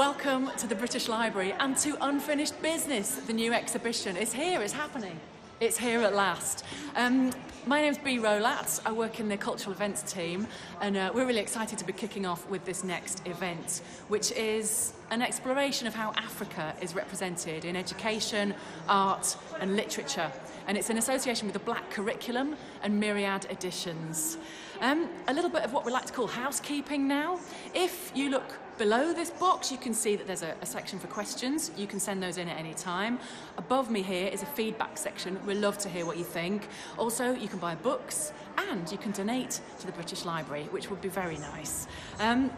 welcome to the British Library and to Unfinished Business. The new exhibition is here, it's happening. It's here at last. Um, my name's Bee Rowlatt. I work in the cultural events team, and uh, we're really excited to be kicking off with this next event, which is an exploration of how Africa is represented in education, art, and literature. And it's in association with the Black Curriculum and Myriad Editions. Um, a little bit of what we like to call housekeeping now. If you look below this box, you can see that there's a, a, section for questions. You can send those in at any time. Above me here is a feedback section. We'd love to hear what you think. Also, you can buy books and you can donate to the British Library, which would be very nice. Um,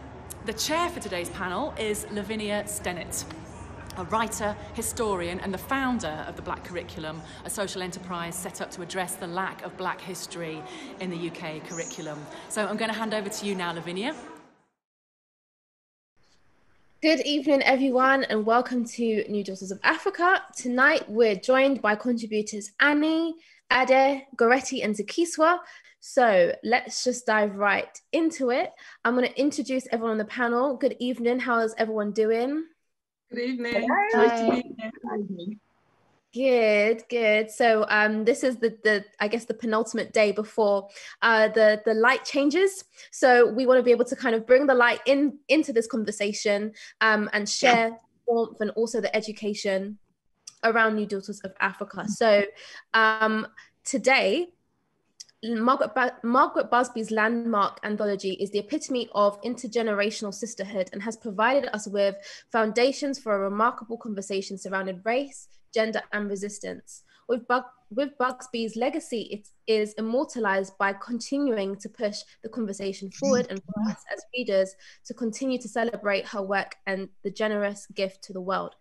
the chair for today's panel is Lavinya Stennett a writer, historian, and the founder of the Black Curriculum, a social enterprise set up to address the lack of black history in the UK curriculum. So I'm going to hand over to you now, Lavinya. Good evening, everyone, and welcome to New Daughters of Africa. Tonight, we're joined by contributors Anni, Ade, Goretti, and Zukiswa. So let's just dive right into it. I'm going to introduce everyone on the panel. Good evening. How is everyone doing? Good evening. Nice to be here. Good, good. So um, this is the the I guess the penultimate day before uh, the the light changes. So we want to be able to kind of bring the light in into this conversation um, and share yeah. warmth and also the education around New Daughters of Africa. So um, today Margaret, ba- Margaret Busby's landmark anthology is the epitome of intergenerational sisterhood and has provided us with foundations for a remarkable conversation surrounding race, gender, and resistance. With, Bug- with Busby's legacy, it is immortalized by continuing to push the conversation forward and for us as readers to continue to celebrate her work and the generous gift to the world.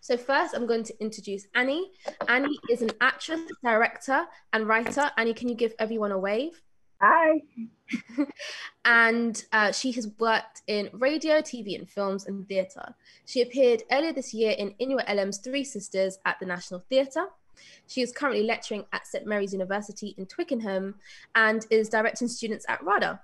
So first, I'm going to introduce Anni. Anni is an actress, director, and writer. Anni, can you give everyone a wave? Hi. and uh, she has worked in radio, TV, and films and theatre. She appeared earlier this year in Inua Ellams' Three Sisters at the National Theatre. She is currently lecturing at St Mary's University in Twickenham and is directing students at RADA.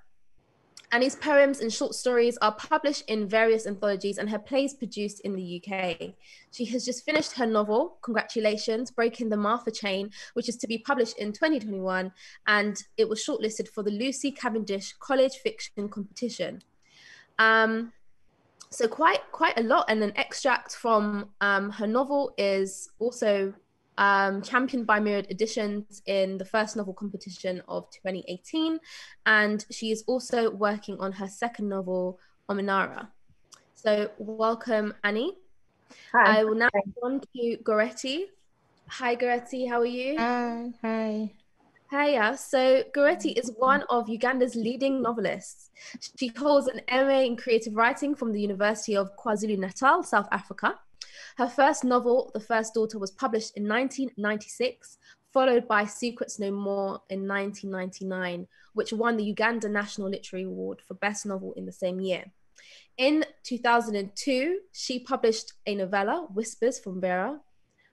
Anni's poems and short stories are published in various anthologies and her plays produced in the UK. She has just finished her novel, congratulations, Breaking the Maafa Chain, which is to be published in 2021, and it was shortlisted for the Lucy Cavendish College Fiction Competition. Um, so quite quite a lot, and an extract from um, her novel is also um, championed by Myriad Editions in the first novel competition of 2018. And she is also working on her second novel, Ominara. So, welcome, Anni. Hi. I will now go on to Goretti. Hi, Goretti, how are you? Hi. Hi. Hiya. So, Goretti is one of Uganda's leading novelists. She holds an MA in creative writing from the University of KwaZulu Natal, South Africa. Her first novel, The First Daughter, was published in 1996, followed by Secrets No More in 1999, which won the Uganda National Literary Award for Best Novel in the same year. In 2002, she published a novella, Whispers from Vera.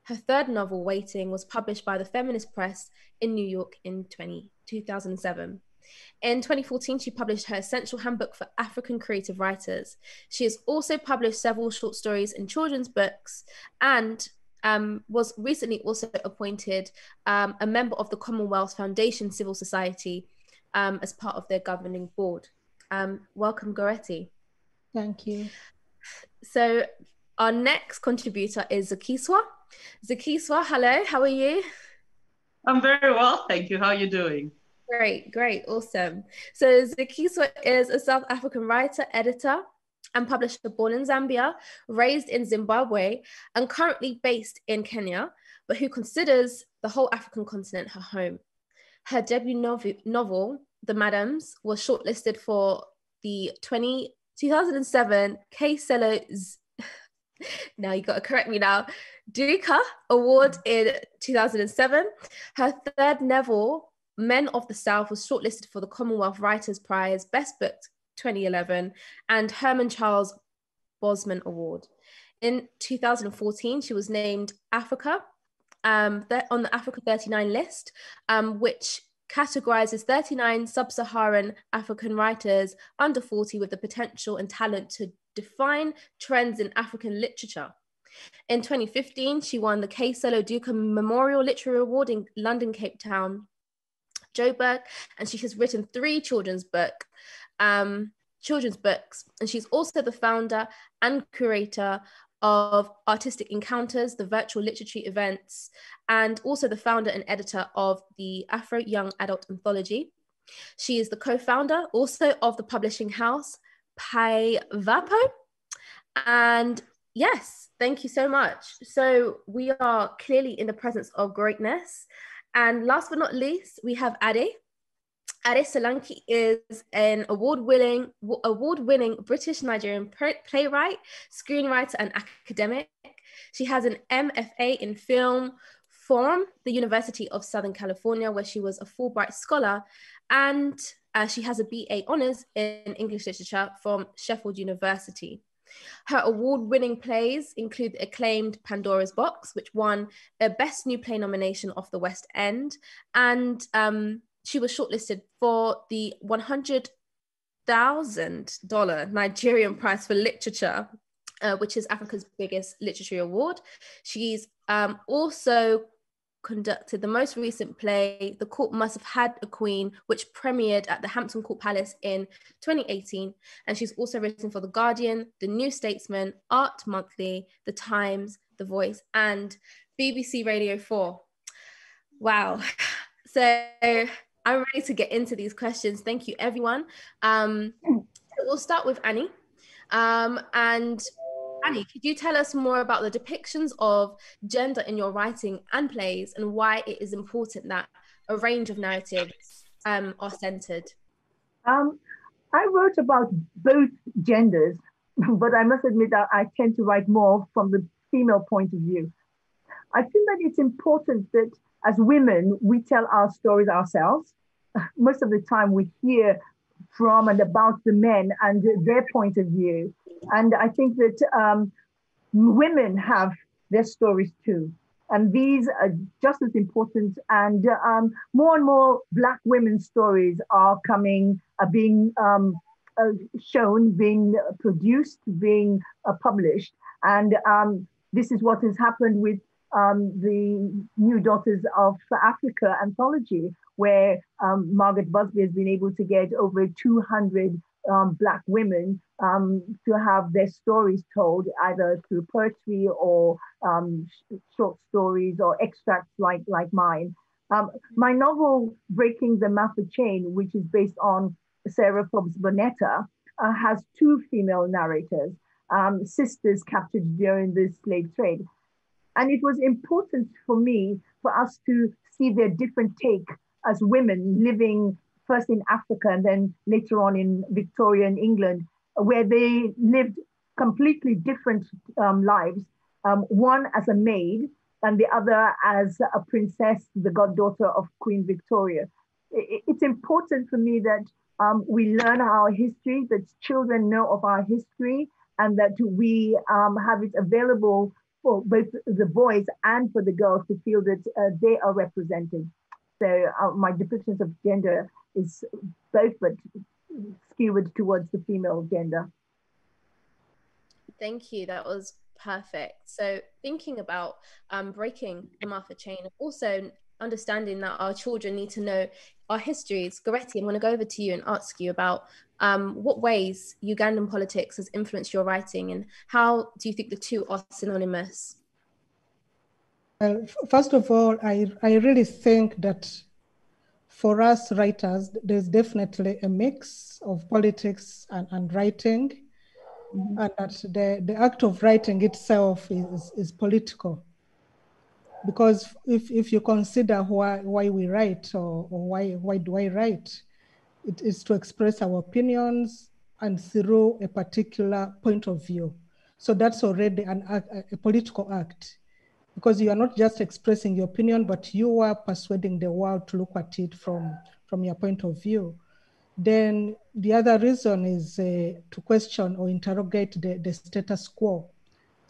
Her third novel, Waiting, was published by the Feminist Press in New York in 20, 2007. In 2014, she published her Essential Handbook for African Creative Writers. She has also published several short stories and children's books and um, was recently also appointed um, a member of the Commonwealth Foundation Civil Society um, as part of their governing board. Um, welcome, Goretti. Thank you. So, our next contributor is Zukiswa. Zukiswa, hello, how are you? I'm very well, thank you. How are you doing? Great, great, awesome. So Zukiswa is a South African writer, editor, and publisher born in Zambia, raised in Zimbabwe, and currently based in Kenya, but who considers the whole African continent her home. Her debut novel, The Madams, was shortlisted for the 20, 2007 K. Sello now you got to correct me now. Duiker Award in 2007. Her third novel, Men of the South was shortlisted for the Commonwealth Writers' Prize Best Book 2011 and Herman Charles Bosman Award. In 2014, she was named Africa um, on the Africa 39 list, um, which categorizes 39 sub Saharan African writers under 40 with the potential and talent to define trends in African literature. In 2015, she won the K. Sello Duiker Memorial Literary Award in London, Cape Town, Joburg, and she has written three children's book, um, children's books, and she's also the founder and curator of Artistic Encounters, the virtual literature events, and also the founder and editor of the Afro Young Adult Anthology. She is the co founder also of the publishing house Pai Vapo. And yes, thank you so much. So we are clearly in the presence of greatness. And last but not least, we have Ade. Ade Solanke is an award-winning award-winning British Nigerian playwright, screenwriter, and academic. She has an MFA in film from the University of Southern California, where she was a Fulbright scholar, and uh, she has a BA honors in English literature from Sheffield University. Her award winning plays include the acclaimed Pandora's Box, which won a Best New Play nomination off the West End, and um, she was shortlisted for the $100,000 Nigerian Prize for Literature, uh, which is Africa's biggest literary award. She's um, also conducted the most recent play, The Court Must Have Had a Queen, which premiered at the Hampton Court Palace in 2018. And she's also written for The Guardian, The New Statesman, Art Monthly, The Times, The Voice, and BBC Radio 4. Wow. So I'm ready to get into these questions. Thank you, everyone. Um, we'll start with Anni. Um, and Anni, could you tell us more about the depictions of gender in your writing and plays and why it is important that a range of narratives um, are centered? Um, I wrote about both genders, but I must admit that I tend to write more from the female point of view. I feel that it's important that as women, we tell our stories ourselves. Most of the time, we hear from and about the men and their point of view. And I think that um, women have their stories too. And these are just as important. And um, more and more Black women's stories are coming, are being um, uh, shown, being produced, being uh, published. And um, this is what has happened with um, the New Daughters of Africa anthology, where um, Margaret Busby has been able to get over 200 um, Black women um, to have their stories told either through poetry or um, sh short stories or extracts like, like mine. Um, my novel, Breaking the Maafa Chain, which is based on Sarah Forbes Bonetta, uh, has two female narrators, sisters captured during the slave trade. And it was important for me for us to see their different take as women living first in Africa and then later on in Victoria Victorian England, where they lived completely different um, lives. Um, one as a maid and the other as a princess, the goddaughter of Queen Victoria. It's important for me that um, we learn our history, that children know of our history, and that we um, have it available for both the boys and for the girls to feel that uh, they are represented. So uh, my depictions of gender is both, but skewed towards the female gender. Thank you. That was perfect. So thinking about um, breaking the Martha chain, also understanding that our children need to know our histories. Goretti, I'm going to go over to you and ask you about um, what ways Ugandan politics has influenced your writing and how do you think the two are synonymous? Well, first of all, I, I really think that for us writers, there's definitely a mix of politics and, and writing, mm-hmm. and that the, the act of writing itself is, is political. Because if, if you consider why, why we write or, or why, why do I write, it is to express our opinions and through a particular point of view. So that's already an, a, a political act because you are not just expressing your opinion, but you are persuading the world to look at it from, from your point of view. Then the other reason is uh, to question or interrogate the, the status quo.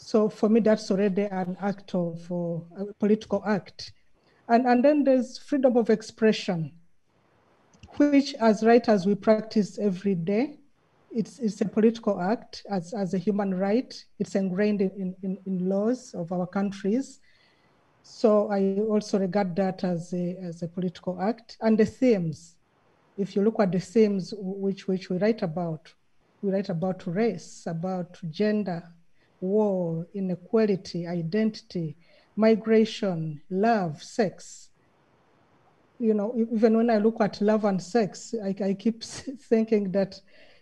So for me, that's already an act of uh, a political act. And, and then there's freedom of expression which as writers we practice every day. it's, it's a political act as, as a human right. It's ingrained in, in, in laws of our countries. So I also regard that as a, as a political act. And the themes, if you look at the themes which, which we write about, we write about race, about gender, war, inequality, identity, migration, love, sex. You know, even when I look at love and sex, I, I keep thinking that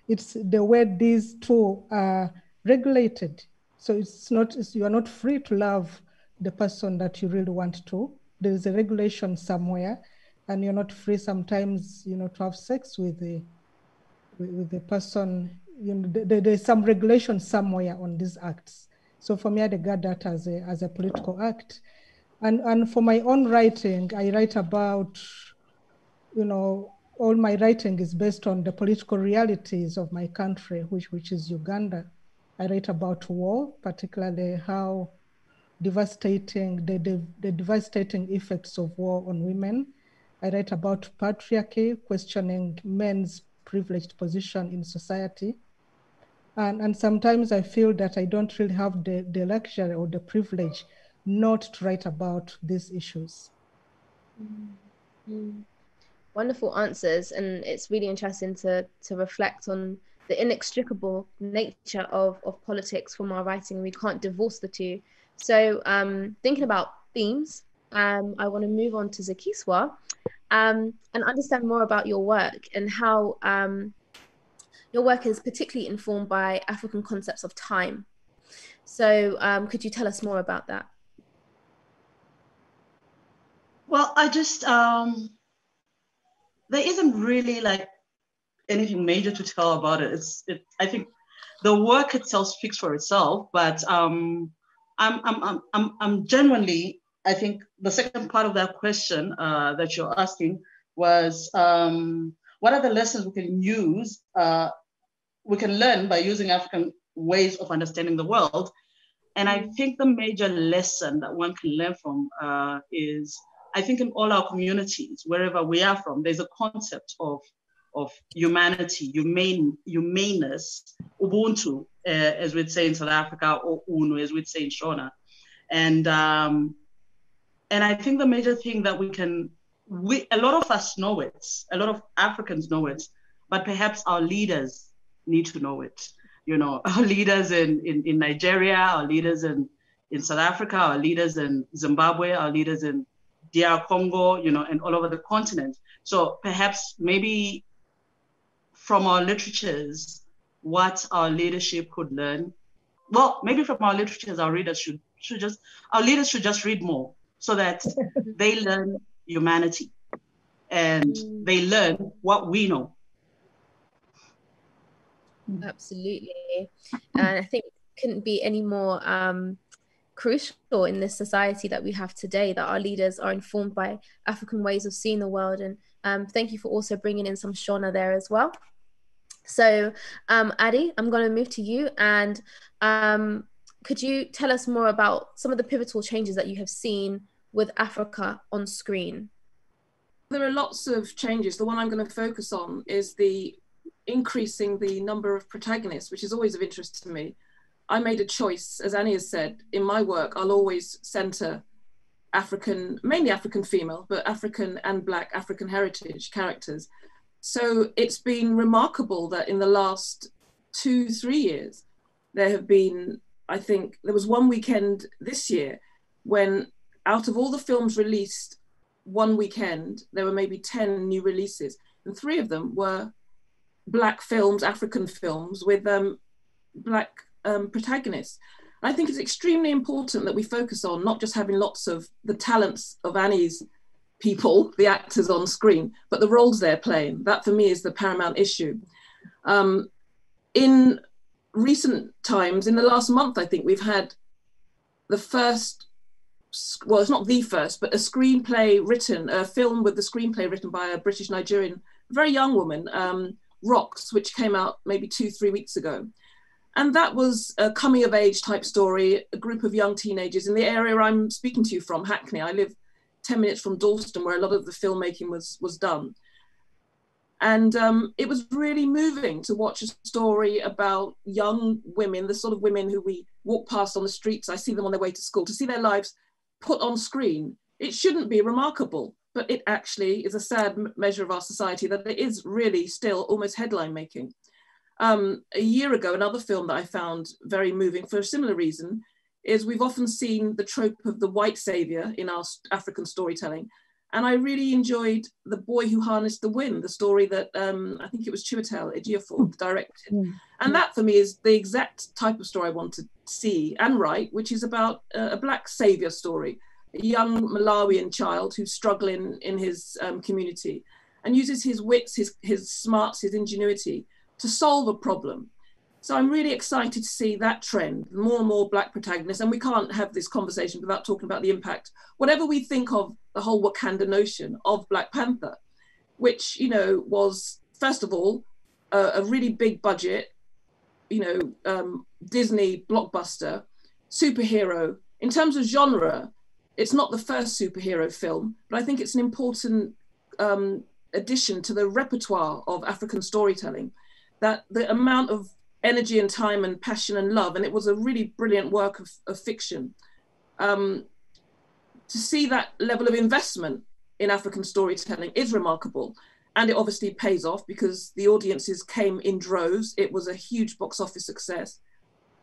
it's the way these two are regulated. So it's not, it's, you are not free to love the person that you really want to. There is a regulation somewhere, and you're not free sometimes, you know, to have sex with the with, with the person. You know, there, there's some regulation somewhere on these acts. So for me, I regard that as a as a political act, and and for my own writing, I write about, you know, all my writing is based on the political realities of my country, which which is Uganda. I write about war, particularly how devastating the, the, the devastating effects of war on women. I write about patriarchy, questioning men's privileged position in society. And, and sometimes I feel that I don't really have the, the luxury or the privilege not to write about these issues. Mm-hmm. Wonderful answers. And it's really interesting to, to reflect on the inextricable nature of, of politics from our writing. We can't divorce the two. So, um, thinking about themes, um, I want to move on to Zukiswa um, and understand more about your work and how um, your work is particularly informed by African concepts of time. So, um, could you tell us more about that? Well, I just, um, there isn't really like anything major to tell about it. It's, it, I think the work itself speaks for itself, but um, I'm, I'm, I'm, I'm genuinely, I think the second part of that question uh, that you're asking was um, what are the lessons we can use, uh, we can learn by using African ways of understanding the world? And I think the major lesson that one can learn from uh, is I think in all our communities, wherever we are from, there's a concept of, of humanity, humane, humaneness, Ubuntu, uh, as we'd say in South Africa, or unhu, as we'd say in Shona. And um, and I think the major thing that we can, we a lot of us know it, a lot of Africans know it, but perhaps our leaders need to know it. You know, our leaders in, in, in Nigeria, our leaders in, in South Africa, our leaders in Zimbabwe, our leaders in DR Congo, you know, and all over the continent. So perhaps maybe from our literatures, what our leadership could learn. Well, maybe from our literatures, our readers should should just our leaders should just read more so that they learn humanity and they learn what we know. Absolutely, and I think couldn't be any more um, crucial in this society that we have today. That our leaders are informed by African ways of seeing the world, and um, thank you for also bringing in some Shona there as well. So, um, I'm going to move to you. And um, could you tell us more about some of the pivotal changes that you have seen with Africa on screen? There are lots of changes. The one I'm going to focus on is the increasing the number of protagonists, which is always of interest to me. I made a choice, as Anni has said, in my work, I'll always center African, mainly African female, but African and Black African heritage characters so it's been remarkable that in the last two, three years, there have been, I think, there was one weekend this year when out of all the films released one weekend, there were maybe 10 new releases, and three of them were Black films, African films with um, Black um, protagonists. I think it's extremely important that we focus on not just having lots of the talents of Anni's people, the actors on screen, but the roles they're playing. That for me is the paramount issue. Um, in recent times, in the last month, I think we've had the first, well, it's not the first, but a screenplay written, a film with the screenplay written by a British Nigerian, very young woman, um, Rocks, which came out maybe two, three weeks ago. And that was a coming of age type story, a group of young teenagers in the area I'm speaking to you from, Hackney. I live 10 minutes from Dalston, where a lot of the filmmaking was, was done. And um, it was really moving to watch a story about young women, the sort of women who we walk past on the streets. I see them on their way to school, to see their lives put on screen. It shouldn't be remarkable, but it actually is a sad measure of our society that it is really still almost headline making. Um, a year ago, another film that I found very moving for a similar reason is we've often seen the trope of the white savior in our African storytelling. And I really enjoyed The Boy Who Harnessed the Wind, the story that um, I think it was Chiwetel Ejiofor directed. Mm. And that for me is the exact type of story I want to see and write, which is about a, a black savior story, a young Malawian child who's struggling in his um, community and uses his wits, his, his smarts, his ingenuity to solve a problem so I'm really excited to see that trend, more and more black protagonists. And we can't have this conversation without talking about the impact, whatever we think of the whole Wakanda notion of Black Panther, which, you know, was, first of all, a, a really big budget, you know, um, Disney blockbuster, superhero. In terms of genre, it's not the first superhero film, but I think it's an important um, addition to the repertoire of African storytelling. That the amount of energy and time and passion and love. And it was a really brilliant work of, of fiction. Um, to see that level of investment in African storytelling is remarkable. And it obviously pays off because the audiences came in droves. It was a huge box office success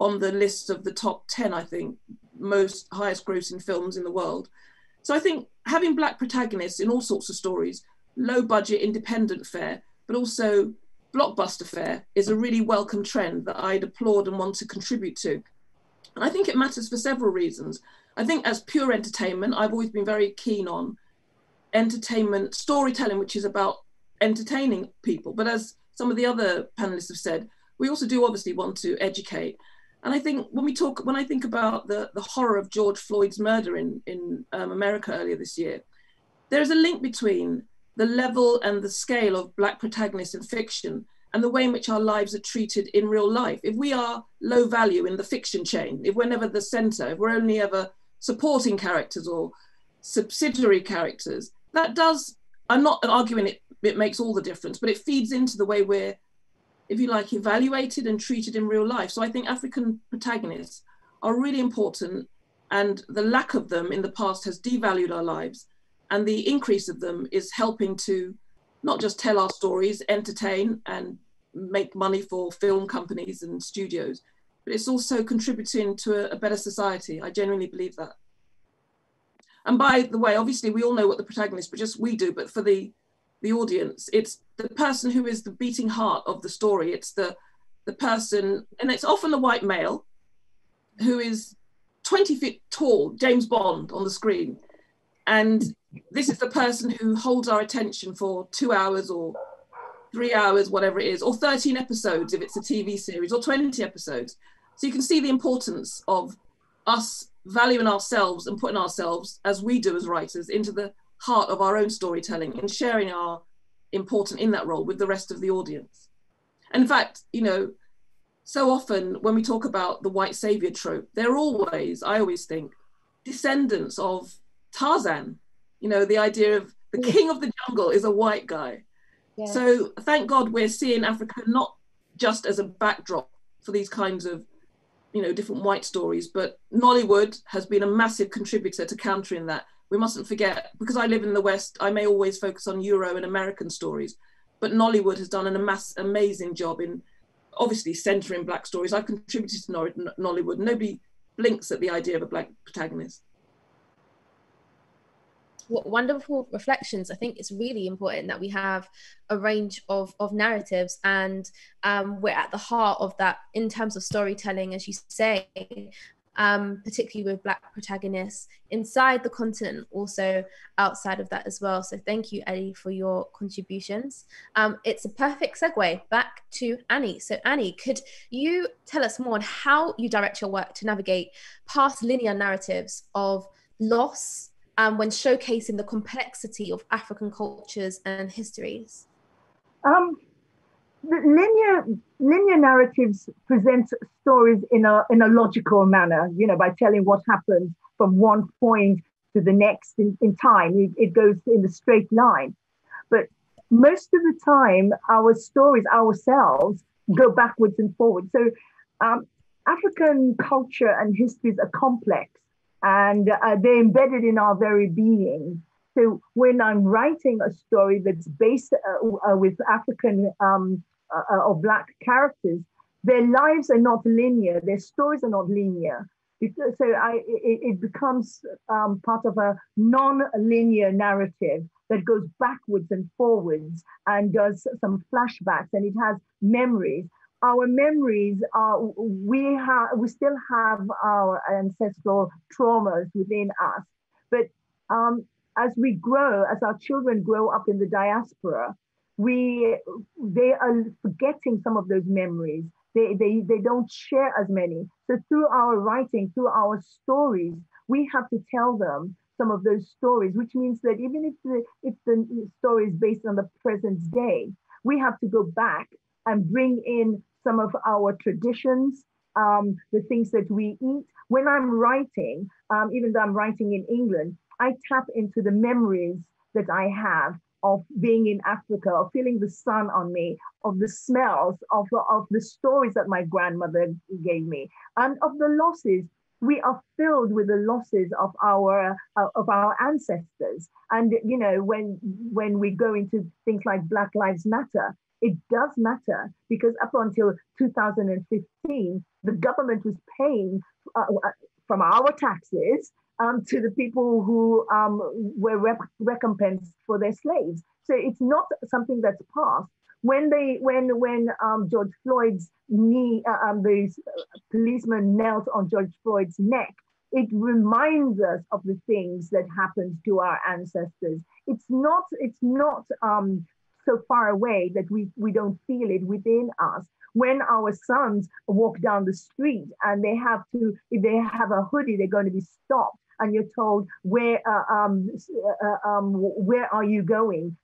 on the list of the top 10, I think, most highest grossing films in the world. So I think having Black protagonists in all sorts of stories, low budget, independent fare, but also blockbuster fare is a really welcome trend that I'd applaud and want to contribute to. And I think it matters for several reasons. I think as pure entertainment, I've always been very keen on entertainment storytelling, which is about entertaining people. But as some of the other panelists have said, we also do obviously want to educate. And I think when we talk, when I think about the, the horror of George Floyd's murder in, in um, America earlier this year, there is a link between the level and the scale of Black protagonists in fiction and the way in which our lives are treated in real life. If we are low value in the fiction chain, if we're never the center, if we're only ever supporting characters or subsidiary characters, that does, I'm not arguing it, it makes all the difference, but it feeds into the way we're, if you like, evaluated and treated in real life. So I think African protagonists are really important, and the lack of them in the past has devalued our lives and the increase of them is helping to not just tell our stories, entertain and make money for film companies and studios, but it's also contributing to a, a better society. I genuinely believe that. And by the way, obviously we all know what the protagonist, but just we do, but for the the audience, it's the person who is the beating heart of the story. It's the the person, and it's often the white male who is 20 feet tall, James Bond on the screen. And this is the person who holds our attention for two hours or three hours, whatever it is, or 13 episodes if it's a TV series, or 20 episodes. So you can see the importance of us valuing ourselves and putting ourselves, as we do as writers, into the heart of our own storytelling and sharing our important in that role with the rest of the audience. And in fact, you know, so often when we talk about the white savior trope, they're always, I always think, descendants of Tarzan you know, the idea of the king of the jungle is a white guy. Yes. So thank God we're seeing Africa not just as a backdrop for these kinds of, you know, different white stories, but Nollywood has been a massive contributor to countering that. We mustn't forget, because I live in the West, I may always focus on Euro and American stories, but Nollywood has done an amass, amazing job in obviously centering black stories. I've contributed to Nollywood. Nobody blinks at the idea of a black protagonist what wonderful reflections. I think it's really important that we have a range of, of narratives and um, we're at the heart of that in terms of storytelling, as you say, um, particularly with Black protagonists inside the continent, also outside of that as well. So thank you, Ellie, for your contributions. Um, it's a perfect segue back to Anni. So, Anni, could you tell us more on how you direct your work to navigate past linear narratives of loss? Um, when showcasing the complexity of African cultures and histories? Um, linear linear narratives present stories in a in a logical manner. You know, by telling what happens from one point to the next in, in time, it, it goes in a straight line. But most of the time, our stories ourselves go backwards and forwards. So, um, African culture and histories are complex and uh, they're embedded in our very being. So, when I'm writing a story that's based uh, uh, with African um, uh, uh, or Black characters, their lives are not linear, their stories are not linear. So I, it, it becomes um, part of a non-linear narrative that goes backwards and forwards and does some flashbacks and it has memories. Our memories are we have we still have our ancestral traumas within us, but um, as we grow, as our children grow up in the diaspora, we they are forgetting some of those memories. They, they, they don't share as many. So through our writing, through our stories, we have to tell them some of those stories, which means that even if the, if the story is based on the present day, we have to go back and bring in some of our traditions, um, the things that we eat. When I'm writing, um, even though I'm writing in England, I tap into the memories that I have of being in Africa, of feeling the sun on me, of the smells, of, of the stories that my grandmother gave me, and of the losses. We are filled with the losses of our uh, of our ancestors, and you know when when we go into things like Black Lives Matter, it does matter because up until 2015, the government was paying uh, uh, from our taxes um, to the people who um, were rec- recompensed for their slaves. So it's not something that's past. When they, when when um, George Floyd's knee, uh, um, the policeman knelt on George Floyd's neck, it reminds us of the things that happened to our ancestors. It's not, it's not um, so far away that we, we don't feel it within us when our sons walk down the street and they have to, if they have a hoodie, they're going to be stopped and you're told where uh, um, uh, um, where are you going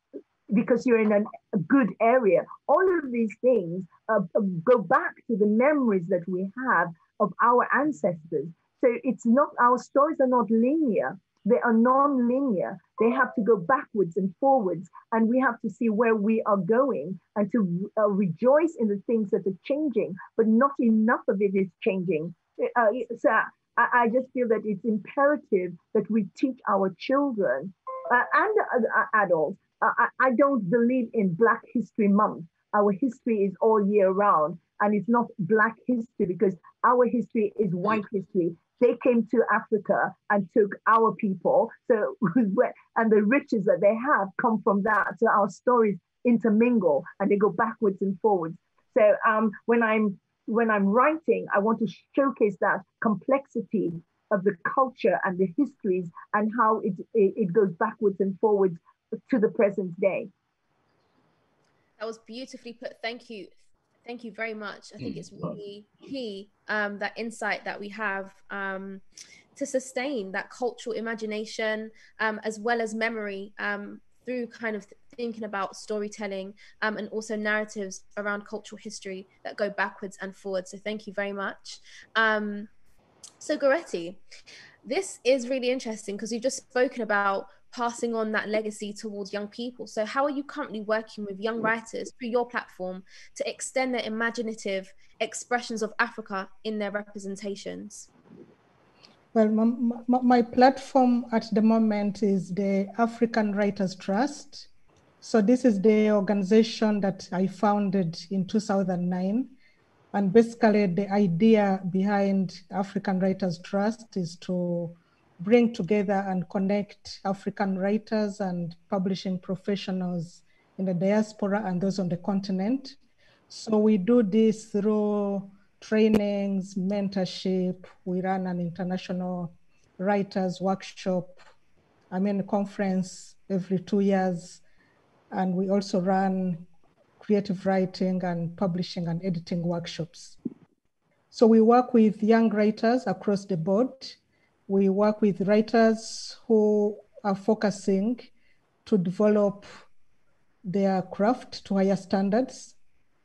because you're in a good area. All of these things uh, uh, go back to the memories that we have of our ancestors. So it's not our stories are not linear. They are non-linear. They have to go backwards and forwards, and we have to see where we are going and to uh, rejoice in the things that are changing. But not enough of it is changing. Uh, so I, I just feel that it's imperative that we teach our children uh, and uh, adults. Uh, I, I don't believe in Black History Month. Our history is all year round, and it's not Black history because our history is white history. They came to Africa and took our people. So, and the riches that they have come from that. So our stories intermingle and they go backwards and forwards. So um, when I'm when I'm writing, I want to showcase that complexity of the culture and the histories and how it, it, it goes backwards and forwards to the present day. That was beautifully put. Thank you. Thank you very much. I think it's really key um, that insight that we have um, to sustain that cultural imagination um, as well as memory um, through kind of thinking about storytelling um, and also narratives around cultural history that go backwards and forwards. So thank you very much. Um, so Goretti, this is really interesting because you've just spoken about passing on that legacy towards young people. So how are you currently working with young writers through your platform to extend their imaginative expressions of Africa in their representations? Well, my, my, platform at the moment is the African Writers Trust. So this is the organization that I founded in 2009. And basically the idea behind African Writers Trust is to bring together and connect African writers and publishing professionals in the diaspora and those on the continent. So we do this through trainings, mentorship. We run an international writers workshop. I mean, conference every two years. And we also run creative writing and publishing and editing workshops. So we work with young writers across the board. We work with writers who are focusing to develop their craft to higher standards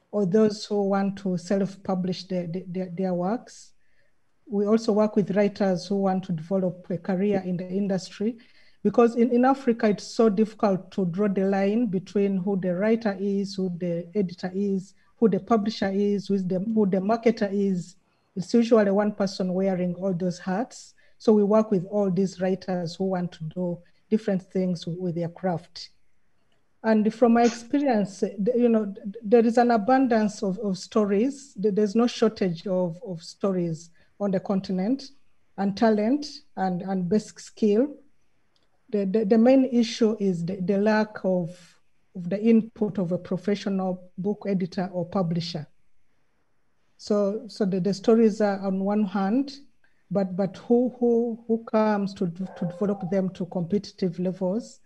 or those who want to self-publish their, their, their works. We also work with writers who want to develop a career in the industry because in, in Africa, it's so difficult to draw the line between who the writer is, who the editor is, who the publisher is, who the, who the marketer is. It's usually one person wearing all those hats. So we work with all these writers who want to do different things with their craft. And from my experience, eh, you know, there is an abundance of, of stories. There's no shortage of, of stories on the continent and talent and, and basic skill the, the, the main issue is the, the lack of, of the input of a professional book editor or publisher. So, so the, the stories are on one hand, but but who who who comes to to develop them to competitive levels,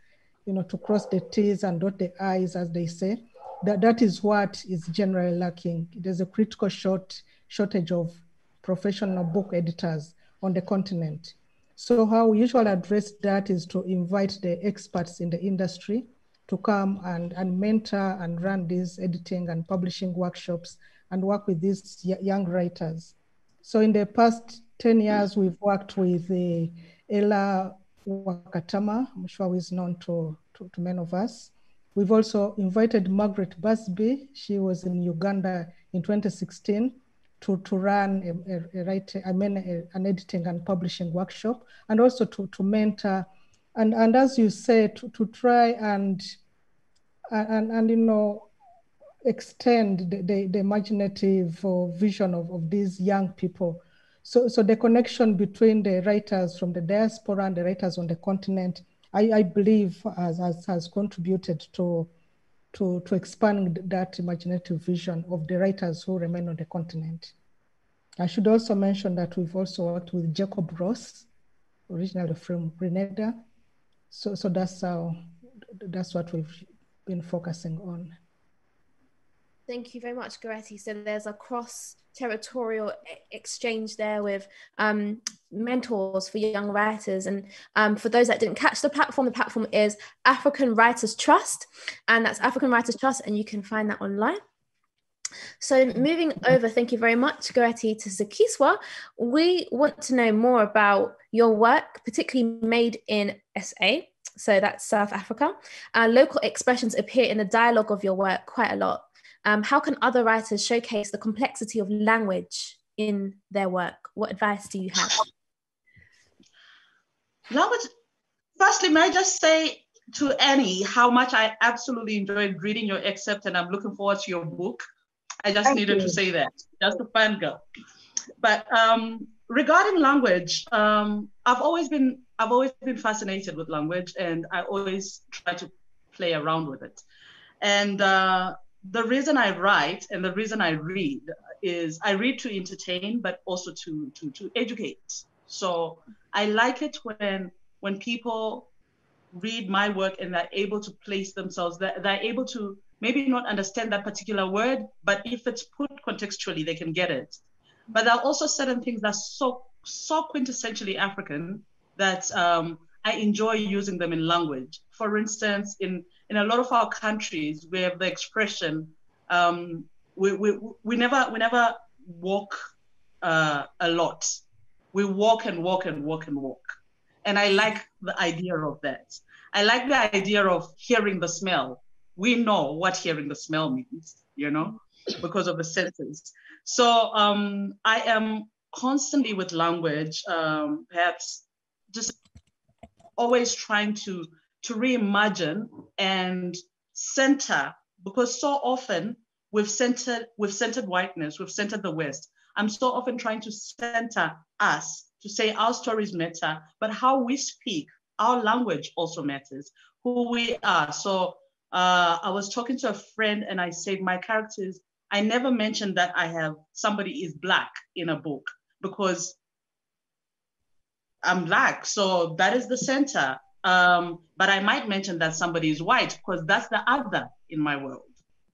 you know, to cross the T's and dot the I's, as they say, that that is what is generally lacking. There's a critical short shortage of professional book editors on the continent. So how we usually address that is to invite the experts in the industry to come and, and mentor and run these editing and publishing workshops and work with these young writers. So in the past 10 years, we've worked with uh, Ellah Wakatama, I'm sure is known to, to, to many of us. We've also invited Margaret Busby. She was in Uganda in 2016 to, to run a, a, a writing, I mean, a, an editing and publishing workshop, and also to, to mentor, and, and as you say, to, to try and, and, and, you know, extend the, the, the imaginative or vision of, of these young people. So, so the connection between the writers from the diaspora and the writers on the continent, I, I believe has, has, has contributed to to, to expand that imaginative vision of the writers who remain on the continent. I should also mention that we've also worked with Jacob Ross, originally from Grenada. So, so that's how, that's what we've been focusing on. Thank you very much, Goretti. So there's a cross territorial exchange there with um, mentors for young writers. And um, for those that didn't catch the platform, the platform is African Writers Trust, and that's African Writers Trust, and you can find that online. So moving over, thank you very much, Goretti, to Zukiswa. We want to know more about your work, particularly made in SA. So that's South Africa. Uh, local expressions appear in the dialogue of your work quite a lot. Um, how can other writers showcase the complexity of language in their work? What advice do you have? Language, firstly, may I just say to Anni how much I absolutely enjoyed reading your excerpt and I'm looking forward to your book. I just Thank needed you. to say that, just a fan girl. But um, regarding language, um, I've always been I've always been fascinated with language, and I always try to play around with it. And uh, the reason I write and the reason I read is I read to entertain, but also to to to educate. So I like it when when people read my work and they're able to place themselves, they're, they're able to maybe not understand that particular word, but if it's put contextually, they can get it. But there are also certain things that are so so quintessentially African that um, I enjoy using them in language. For instance, in in a lot of our countries, we have the expression, um, we, we, we never we never walk uh, a lot. We walk and walk and walk and walk. And I like the idea of that. I like the idea of hearing the smell. We know what hearing the smell means, you know, because of the senses. So um, I am constantly with language, um, perhaps just always trying to to reimagine and center because so often we've centered we've centered whiteness we've centered the west. I'm so often trying to center us to say our stories matter but how we speak our language also matters who we are. So uh, i was talking to a friend and i said my characters i never mentioned that i have somebody is black in a book because i'm black. So that is the center um, but I might mention that somebody is white because that's the other in my world,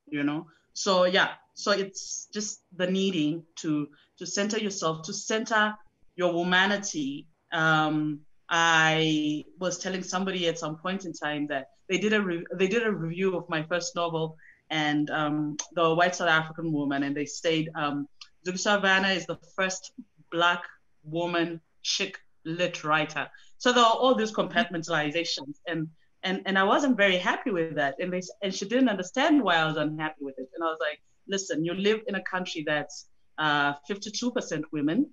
you know? So yeah, so it's just the needing to to center yourself, to center your humanity. Um, I was telling somebody at some point in time that they did a re- they did a review of my first novel and um, the white South African woman, and they said um, Zukiswa Wanner is the first black woman chick lit writer. So there are all these compartmentalizations, and and and I wasn't very happy with that. And they and she didn't understand why I was unhappy with it. And I was like, listen, you live in a country that's uh, 52% women,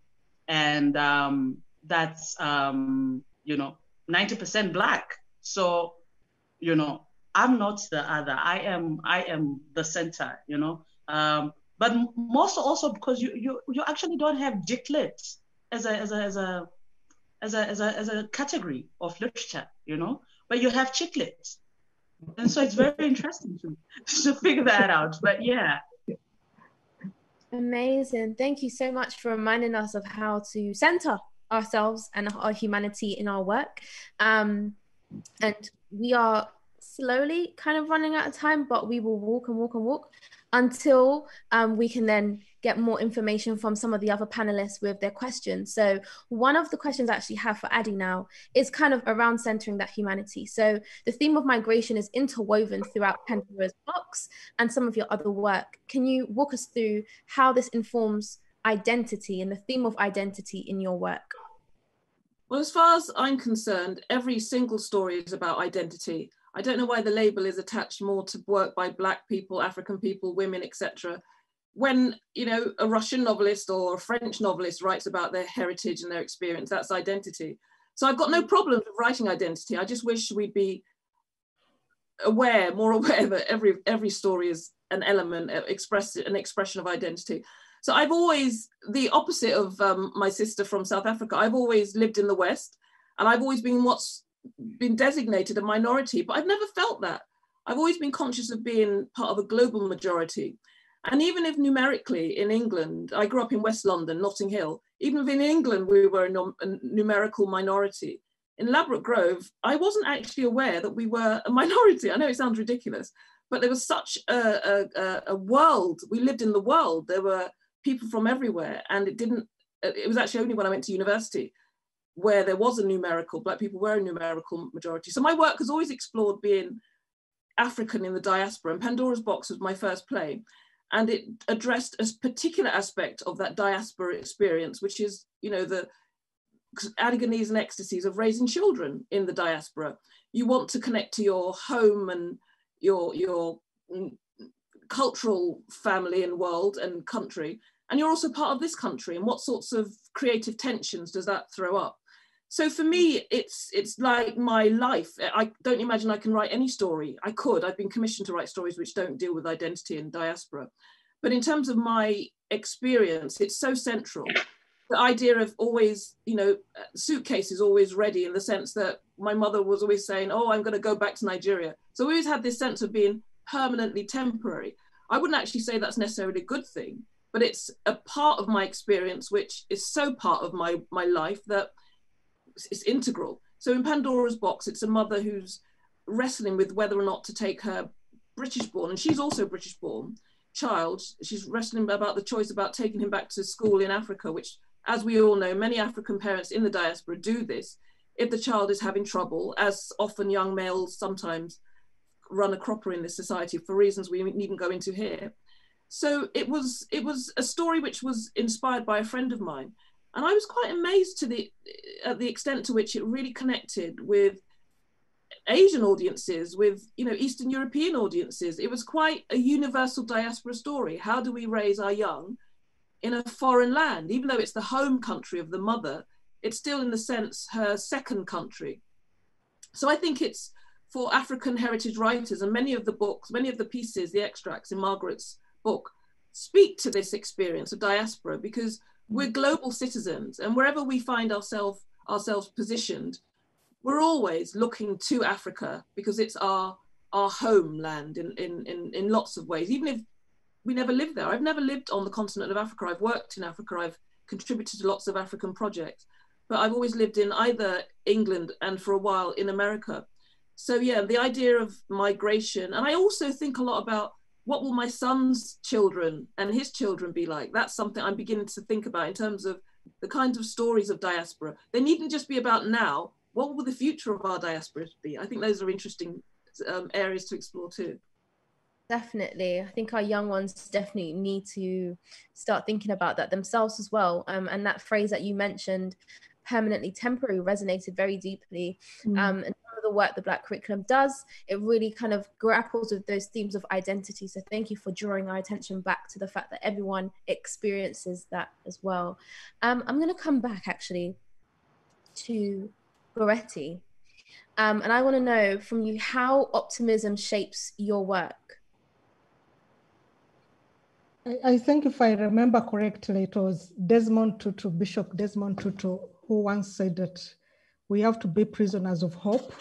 and um, that's um, you know 90% black. So you know I'm not the other. I am I am the center. You know. Um, but most also because you you you actually don't have lit as a as a as a as a as a as a category of literature, you know, but you have chick. And so it's very interesting to to figure that out. But yeah. Amazing. Thank you so much for reminding us of how to center ourselves and our humanity in our work. Um, and we are slowly kind of running out of time, but we will walk and walk and walk until um, we can then get more information from some of the other panelists with their questions. So one of the questions I actually have for Ade now is kind of around centering that humanity. So the theme of migration is interwoven throughout Pandora's box and some of your other work. Can you walk us through how this informs identity and the theme of identity in your work? Well, as far as I'm concerned, every single story is about identity. I don't know why the label is attached more to work by Black people, African people, women, etc. When you know a Russian novelist or a French novelist writes about their heritage and their experience, that's identity. So I've got no problem with writing identity. I just wish we'd be aware, more aware that every every story is an element, uh, express an expression of identity. So I've always the opposite of um, my sister from South Africa. I've always lived in the West, and I've always been what's been designated a minority, but I've never felt that. I've always been conscious of being part of a global majority. And even if numerically in England, I grew up in West London, Notting Hill, even if in England we were a, a numerical minority, in Ladbroke Grove, I wasn't actually aware that we were a minority. I know it sounds ridiculous, but there was such a, a, a world. We lived in the world. There were people from everywhere, and it didn't. It was actually only when I went to university where there was a numerical, black people were a numerical majority. So my work has always explored being African in the diaspora, and Pandora's Box was my first play. And it addressed a particular aspect of that diaspora experience, which is, you know, the agonies and ecstasies of raising children in the diaspora. You want to connect to your home and your, your mm, cultural family and world and country, and you're also part of this country. And what sorts of creative tensions does that throw up? So for me it's it's like my life. I don't imagine i can write any story. I could. I've been commissioned to write stories which don't deal with identity and diaspora. But in terms of my experience it's so central. The idea of always you know uh, suitcases always ready in the sense that my mother was always saying oh i'm going to go back to nigeria. So we always had this sense of being permanently temporary. I wouldn't actually say that's necessarily a good thing but it's a part of my experience which is so part of my my life that it's integral. So in Pandora's box, it's a mother who's wrestling with whether or not to take her British born, and she's also British born child. She's wrestling about the choice about taking him back to school in Africa, which, as we all know, many African parents in the diaspora do this if the child is having trouble, as often young males sometimes run a cropper in this society for reasons we needn't go into here. So it was it was a story which was inspired by a friend of mine and I was quite amazed to the at the extent to which it really connected with Asian audiences, with you know Eastern European audiences. It was quite a universal diaspora story. How do we raise our young in a foreign land, even though it's the home country of the mother? It's still, in the sense, her second country. So I think it's for African heritage writers, and many of the books, many of the pieces, the extracts in Margaret's book, speak to this experience of diaspora because we're mm. global citizens and wherever we find ourselves ourselves positioned we're always looking to africa because it's our our homeland in, in in in lots of ways. Even if we never lived there i've never lived on the continent of africa. I've worked in africa. I've contributed to lots of african projects but i've always lived in either england and for a while in america. So yeah the idea of migration and i also think a lot about what will my son's children and his children be like? That's something I'm beginning to think about in terms of the kinds of stories of diaspora. They needn't just be about now. What will the future of our diaspora be? I think those are interesting um, areas to explore too. Definitely. I think our young ones definitely need to start thinking about that themselves as well. Um, and that phrase that you mentioned, permanently temporary resonated very deeply. Mm. Um, and some of the work the Black curriculum does, it really kind of grapples with those themes of identity. So thank you for drawing our attention back to the fact that everyone experiences that as well. Um, I'm going to come back actually to Goretti. Um, and I want to know from you how optimism shapes your work. I, think if I remember correctly, it was Desmond Tutu, Bishop Desmond Tutu, who once said that we have to be prisoners of hope.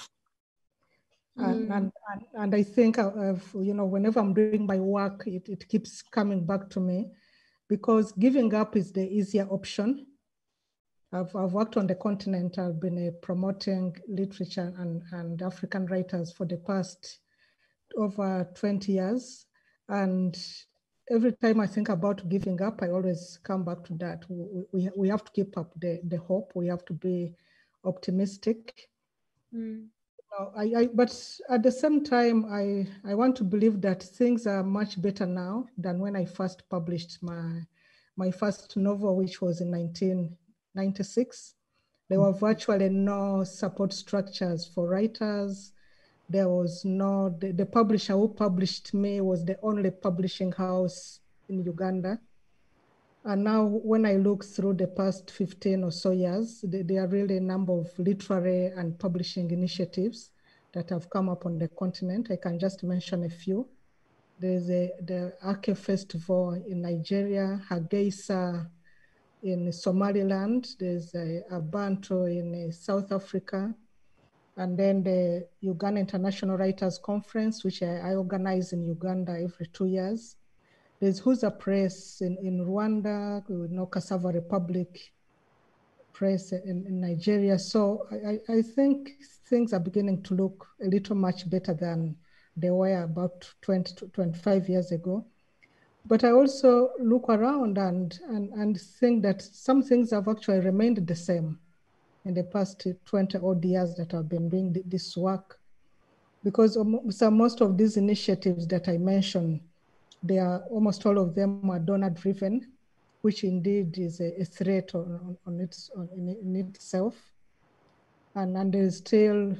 Mm. And, and, and, I think, you know, whenever I'm doing my work, it, it keeps coming back to me because giving up is the easier option. I've, I've worked on the continent. I've been uh, promoting literature and, and African writers for the past over 20 years. And every time I think about giving up, I always come back to that. We, we, we have to keep up the, the hope. We have to be optimistic. Mm. Oh, I, I, but at the same time, I, I want to believe that things are much better now than when I first published my, my first novel, which was in 1996. There were mm-hmm. virtually no support structures for writers there was no, the, the publisher who published me was the only publishing house in Uganda. And now when I look through the past 15 or so years, there are really a number of literary and publishing initiatives that have come up on the continent. I can just mention a few. There's a, the Ake Festival in Nigeria, Hargeisa in Somaliland, there's a, Abantu in uh, South Africa, and then the Uganda International Writers Conference, which I, I organize in Uganda every two years. There's Huza Press in, in Rwanda, you know, Cassava Republic Press in, in Nigeria. So I, I think things are beginning to look a little much better than they were about 20 to 25 years ago. But I also look around and, and, and think that some things have actually remained the same in the past 20 odd years that I've been doing this work. Because um, so most of these initiatives that I mentioned, they are almost all of them are donor driven, which indeed is a, a threat on, on, on its on, in, in, itself. And, and there is still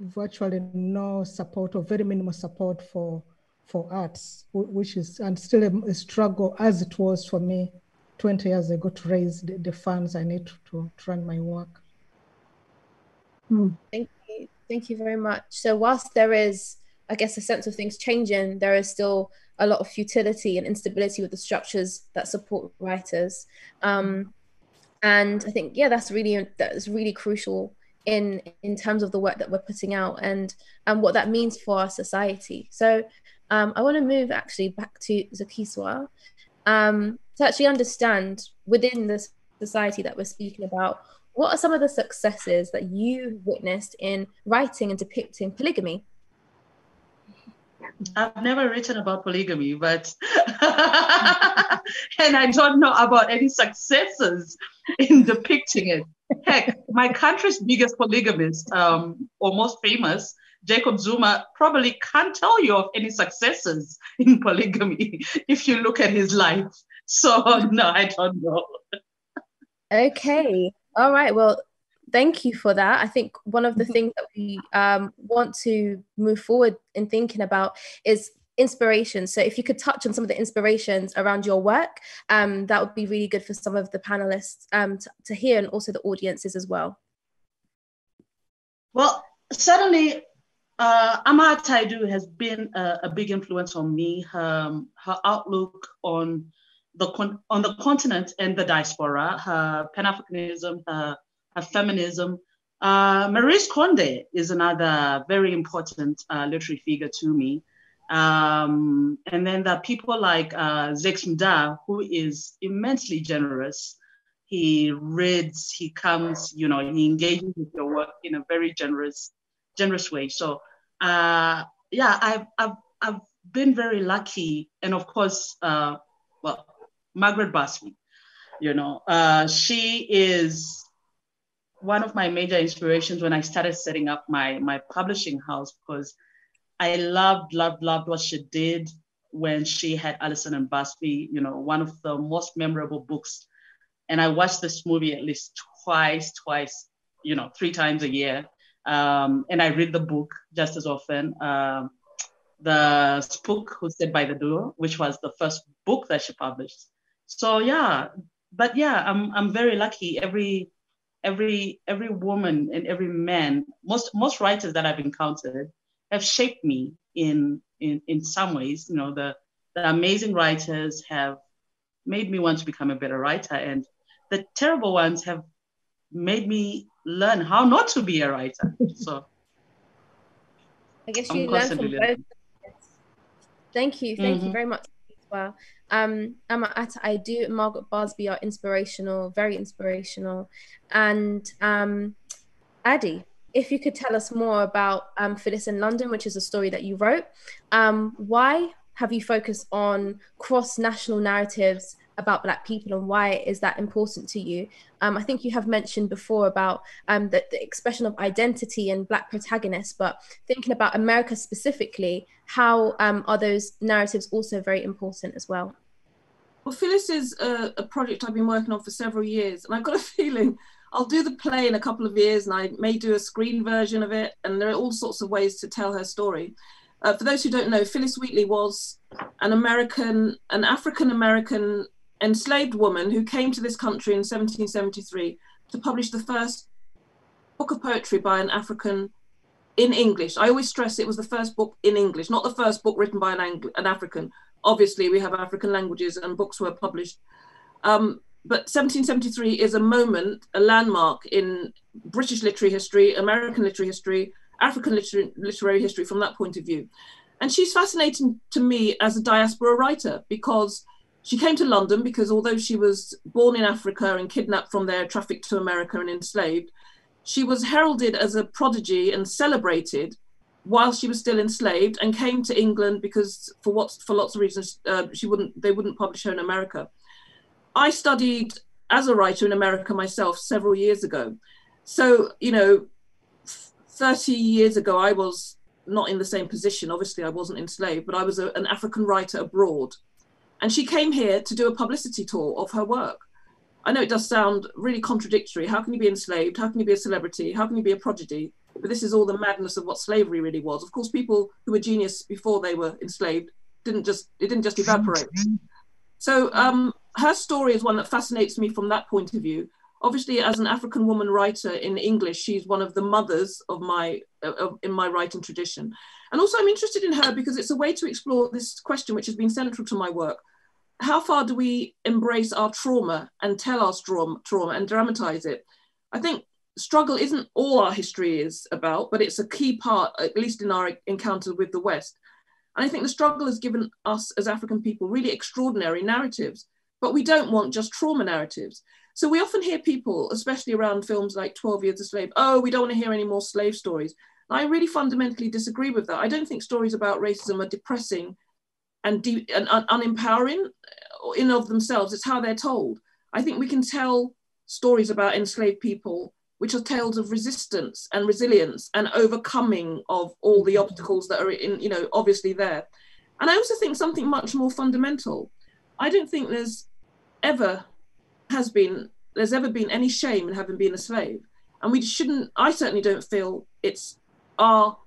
virtually no support or very minimal support for for arts, which is and still a, a struggle as it was for me 20 years ago to raise the, the funds I need to, to run my work. Mm. Thank you. Thank you very much. So whilst there is, I guess, a sense of things changing, there is still a lot of futility and instability with the structures that support writers. Um, and I think, yeah, that's really that's really crucial in in terms of the work that we're putting out and and what that means for our society. So um, I want to move actually back to Zukiswa um, to actually understand within this society that we're speaking about what are some of the successes that you witnessed in writing and depicting polygamy? I've never written about polygamy, but and I don't know about any successes in depicting it. Heck, my country's biggest polygamist, um, or most famous, Jacob Zuma, probably can't tell you of any successes in polygamy if you look at his life. So no, I don't know. Okay. All right. Well, thank you for that. I think one of the mm-hmm. things that we um, want to move forward in thinking about is inspiration. So if you could touch on some of the inspirations around your work, um, that would be really good for some of the panelists um, to, to hear and also the audiences as well. Well, certainly uh, Ama Ata Aidoo has been a, a, big influence on me. Her, her outlook on the con- on the continent and the diaspora, her Pan-Africanism, her, her feminism. Uh, Maryse Condé is another very important uh, literary figure to me. Um, and then there are people like uh, Zakes Mda, who is immensely generous. He reads, he comes, you know, he engages with your work in a very generous, generous way. So, uh, yeah, I've, I've, I've been very lucky. And of course, uh, well, Margaret Busby. You know, uh, she is one of my major inspirations when I started setting up my my publishing house because I loved, loved, loved what she did when she had Allison and Busby. You know, one of the most memorable books. And I watched this movie at least twice, twice, you know, three times a year. Um, and I read the book just as often. Um, the Spook Who Stayed by the Door, which was the first book that she published. So yeah, but yeah, I'm I'm very lucky. Every every every woman and every man, most most writers that I've encountered have shaped me in in in some ways. You know, the the amazing writers have made me want to become a better writer, and the terrible ones have made me learn how not to be a writer. So I guess you learn from both. Thank you, thank mm-hmm. you very much as well. Um, Ama Ata Aidoo, Margaret Busby are inspirational, very inspirational. And um, Ade, if you could tell us more about um, Phillis in London, which is a story that you wrote, um, why have you focused on cross national narratives about Black people and why is that important to you? Um, I think you have mentioned before about um, the, the, expression of identity and Black protagonists, but thinking about America specifically, how um, are those narratives also very important as well? Well, Phillis is a, a, project I've been working on for several years, and I've got a feeling I'll do the play in a couple of years, and I may do a screen version of it. And there are all sorts of ways to tell her story. Uh, for those who don't know, Phillis Wheatley was an American, an African American enslaved woman who came to this country in 1773 to publish the first book of poetry by an African in English. I always stress it was the first book in English, not the first book written by an, Ang- an African, obviously we have African languages and books were published. Um, but 1773 is a moment, a landmark in British literary history, American literary history, African literary, literary history from that point of view. And she's fascinating to me as a diaspora writer because she came to London because although she was born in Africa and kidnapped from there, trafficked to America and enslaved, she was heralded as a prodigy and celebrated while she was still enslaved and came to England because for what for lots of reasons uh, she wouldn't they wouldn't publish her in America. I studied as a writer in America myself several years ago. So, you know, 30 years ago I was not in the same position. Obviously, I wasn't enslaved, but I was a, an African writer abroad. And she came here to do a publicity tour of her work. I know it does sound really contradictory. How can you be enslaved? How can you be a celebrity? How can you be a prodigy? But this is all the madness of what slavery really was. Of course, people who were genius before they were enslaved didn't just it didn't just evaporate. So um, her story is one that fascinates me from that point of view. Obviously, as an African woman writer in English, she's one of the mothers of my uh, in my writing tradition. And also, I'm interested in her because it's a way to explore this question, which has been central to my work. How far do we embrace our trauma and tell our trauma and dramatize it? I think struggle isn't all our history is about, but it's a key part, at least in our encounter with the West. And I think the struggle has given us as African people really extraordinary narratives, but we don't want just trauma narratives. So we often hear people, especially around films like 12 Years a Slave, oh, we don't want to hear any more slave stories. I really fundamentally disagree with that. I don't think stories about racism are depressing and, de- and un- unempowering in of themselves. It's how they're told. I think we can tell stories about enslaved people which are tales of resistance and resilience and overcoming of all the mm-hmm. obstacles that are in, you know, obviously there. And I also think something much more fundamental. I don't think there's ever has been there's ever been any shame in having been a slave. And we shouldn't I certainly don't feel it's our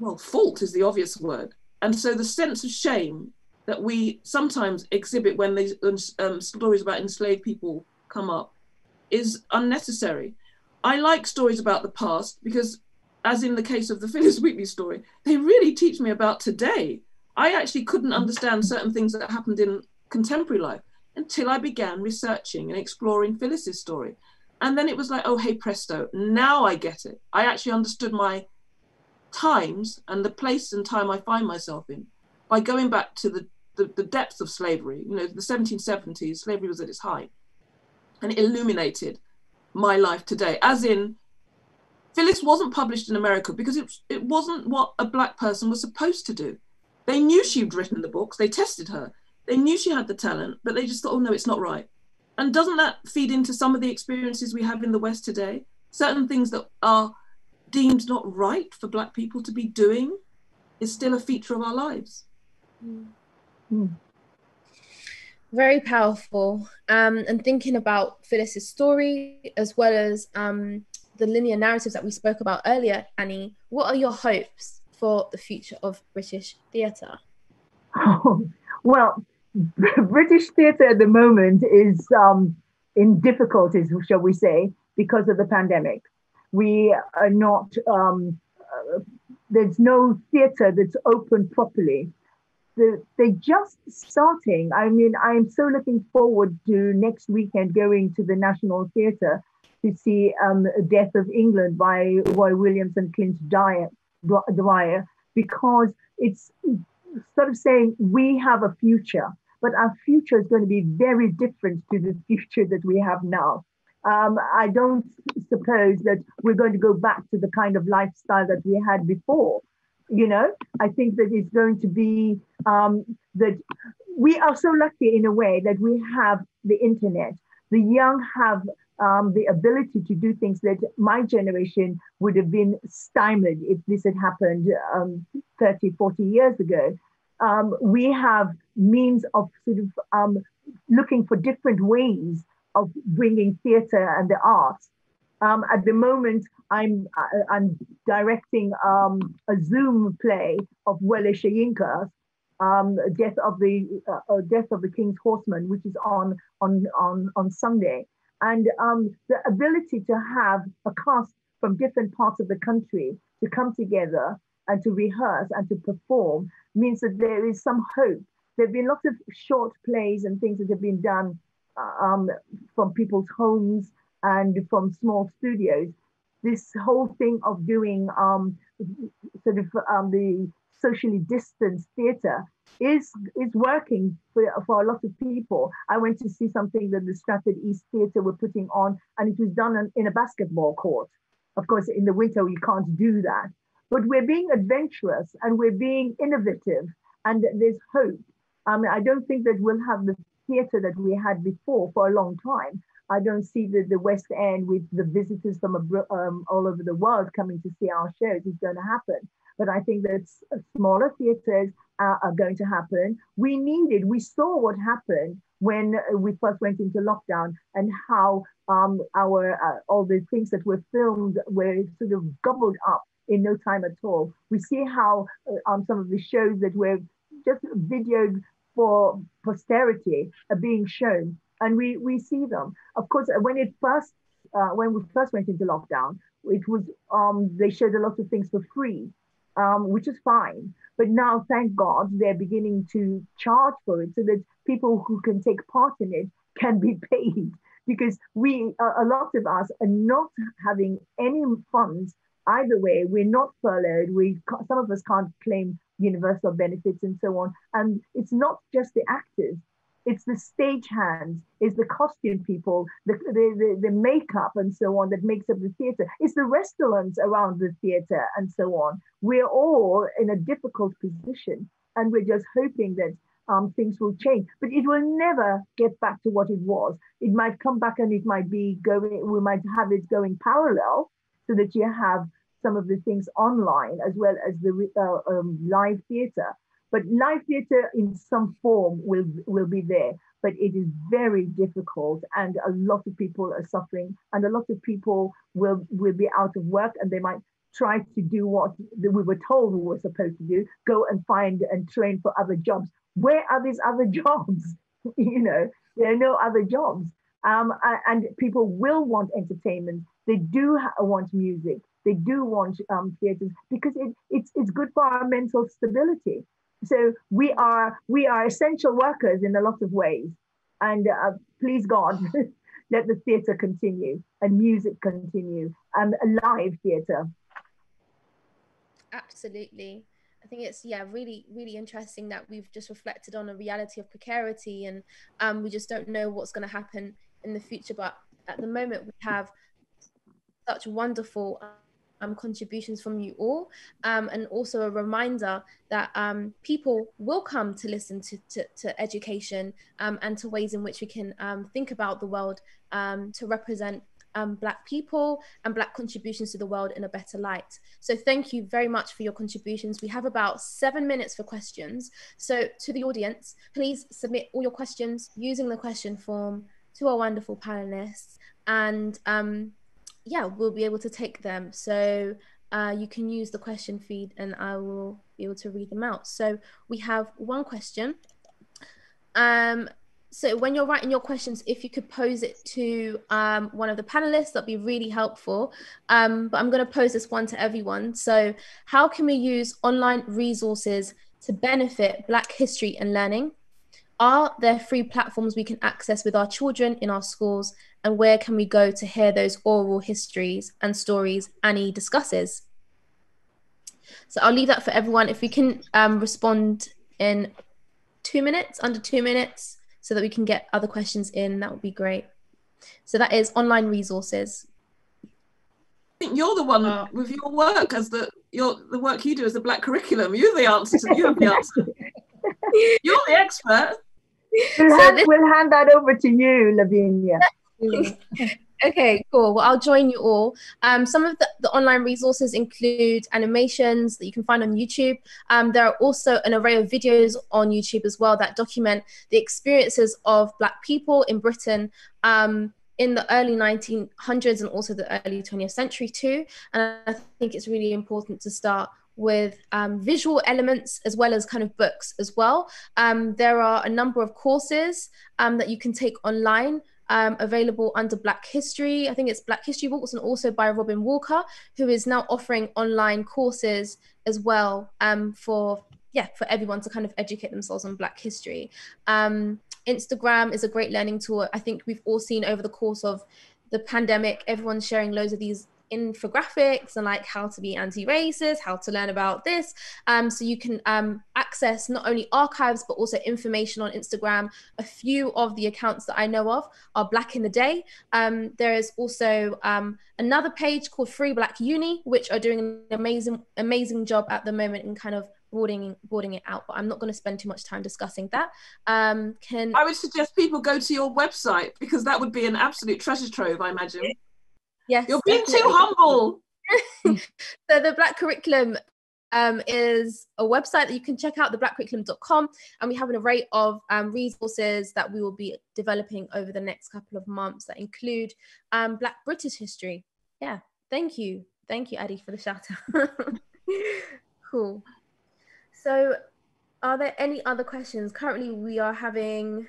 well, fault is the obvious word. And so the sense of shame that we sometimes exhibit when these um, stories about enslaved people come up is unnecessary. I like stories about the past because, as in the case of the Phillis Wheatley story, they really teach me about today. I actually couldn't understand certain things that happened in contemporary life until I began researching and exploring Phillis's story. And then it was like, oh, hey, presto, now I get it. I actually understood my times and the place and time I find myself in by going back to the, the, the depths of slavery. You know, the 1770s, slavery was at its height and it illuminated my life today. As in, Phillis wasn't published in America because it, it wasn't what a black person was supposed to do. They knew she'd written the books, they tested her, they knew she had the talent, but they just thought, oh no, it's not right. And doesn't that feed into some of the experiences we have in the West today? Certain things that are deemed not right for black people to be doing is still a feature of our lives. Mm. Very powerful. Um, and thinking about Phillis's story as well as um, the linear narratives that we spoke about earlier, Anni, what are your hopes for the future of British theatre? Oh, well, British theatre at the moment is um, in difficulties, shall we say, because of the pandemic. We are not, um, uh, there's no theatre that's open properly. The, they're just starting. I mean, I'm so looking forward to next weekend going to the National Theatre to see um, Death of England by Roy Williams and Clint Dyer, Dyer because it's sort of saying we have a future but our future is going to be very different to the future that we have now. Um, I don't suppose that we're going to go back to the kind of lifestyle that we had before. You know, I think that it's going to be um, that we are so lucky in a way that we have the internet. The young have um, the ability to do things that my generation would have been stymied if this had happened um, 30, 40 years ago um, we have means of sort of um, looking for different ways of bringing theatre and the arts. Um, at the moment, I'm uh, I'm directing um, a Zoom play of Wole Soyinka, um, Death of the uh, uh, Death of the King's Horseman, which is on on on on Sunday, and um, the ability to have a cast from different parts of the country to come together and to rehearse and to perform means that there is some hope. There have been lots of short plays and things that have been done um, from people's homes and from small studios. This whole thing of doing um, sort of um, the socially distanced theatre is is working for, for a lot of people. I went to see something that the Stratford East Theatre were putting on, and it was done in a basketball court. Of course, in the winter you can't do that, but we're being adventurous and we're being innovative and there's hope. I mean, I don't think that we'll have the theatre that we had before for a long time. I don't see that the West End with the visitors from um, all over the world coming to see our shows is going to happen. But I think that smaller theatres are, are going to happen. We needed, we saw what happened when we first went into lockdown and how um, our uh, all the things that were filmed were sort of gobbled up in no time at all. We see how uh, on some of the shows that were just videoed for posterity are being shown, and we we see them. Of course, uh, when it first uh, when we first went into lockdown, it was um, they showed a lot of things for free, um, which is fine. But now, thank God, they're beginning to charge for it so that people who can take part in it can be paid. Because we, a lot of us, are not having any funds either way, we're not furloughed. We some of us can't claim universal benefits and so on. And it's not just the actors; it's the stage hands, it's the costume people, the the, the, the makeup and so on that makes up the theatre. It's the restaurants around the theatre and so on. We're all in a difficult position, and we're just hoping that um, things will change, but it will never get back to what it was. It might come back and it might be going, we might have it going parallel, so that you have some of the things online as well as the uh, um, live theatre. But live theatre in some form will, will be there, but it is very difficult and a lot of people are suffering and a lot of people will, will be out of work and they might try to do what we were told we were supposed to do, go and find and train for other jobs. Where are these other jobs? you know, there are no other jobs. Um, and people will want entertainment. They do want music. They do want um, theatres because it, it's it's good for our mental stability. So we are we are essential workers in a lot of ways. And uh, please God, let the theatre continue and music continue and live theatre. Absolutely. I think it's yeah really really interesting that we've just reflected on a reality of precarity and um, we just don't know what's going to happen in the future. But at the moment, we have such wonderful um, contributions from you all, um, and also a reminder that um, people will come to listen to, to, to education um, and to ways in which we can um, think about the world um, to represent um, Black people and Black contributions to the world in a better light. So, thank you very much for your contributions. We have about seven minutes for questions. So, to the audience, please submit all your questions using the question form to our wonderful panelists, and um, yeah, we'll be able to take them. So, uh, you can use the question feed and I will be able to read them out. So, we have one question. Um, so when you're writing your questions, if you could pose it to um, one of the panelists, that'd be really helpful. Um, but I'm going to pose this one to everyone. So how can we use online resources to benefit Black history and learning? Are there free platforms we can access with our children in our schools? And where can we go to hear those oral histories and stories Anni discusses? So I'll leave that for everyone. If we can um, respond in two minutes, under two minutes, so that we can get other questions in. That would be great. So that is online resources. I think you're the one uh, with your work as the your the work you do as the black curriculum. You're the answer. To, you have the answer. you're the expert. We'll, so hand, this, we'll hand that over to you, Lavinya. Okay, cool. Well, I'll join you all. Um, some of the, the, online resources include animations that you can find on YouTube. Um, there are also an array of videos on YouTube as well that document the experiences of Black people in Britain um, in the early 1900s and also the early 20th century too. And I think it's really important to start with um, visual elements as well as kind of books as well. Um, there are a number of courses um, that you can take online um, available under Black History. I think it's Black History Books and also by Robin Walker, who is now offering online courses as well um, for yeah for everyone to kind of educate themselves on Black history. Um, Instagram is a great learning tool. I think we've all seen over the course of the pandemic, everyone's sharing loads of these infographics and like how to be anti-racist, how to learn about this. Um, so you can um, access not only archives but also information on Instagram. A few of the accounts that I know of are Black in the Day. Um, there is also um, another page called Free Black Uni, which are doing an amazing, amazing job at the moment in kind of boarding boarding it out but i'm not going to spend too much time discussing that um can i would suggest people go to your website because that would be an absolute treasure trove i imagine Yes. You're being definitely. too humble. so the Black Curriculum um, is a website that you can check out, theblackcurriculum.com, and we have an array of um, resources that we will be developing over the next couple of months that include um, Black British history. Yeah, thank you. Thank you, Ade, for the shout out. cool. So, are there any other questions? Currently, we are having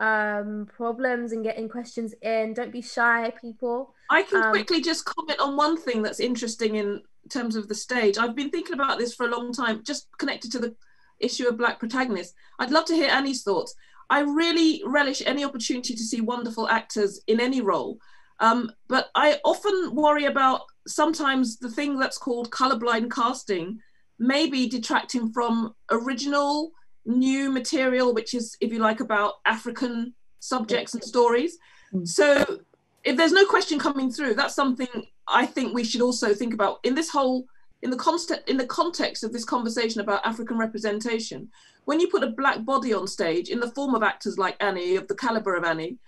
um, problems and getting questions in. Don't be shy, people. I can um, quickly just comment on one thing that's interesting in terms of the stage. I've been thinking about this for a long time, just connected to the issue of black protagonists. I'd love to hear Anni's thoughts. I really relish any opportunity to see wonderful actors in any role. Um, but I often worry about sometimes the thing that's called colorblind casting maybe detracting from original new material, which is, if you like, about African subjects and stories. Mm. So if there's no question coming through, that's something I think we should also think about in this whole in the context in the context of this conversation about African representation. When you put a black body on stage in the form of actors like Anni, of the caliber of Anni,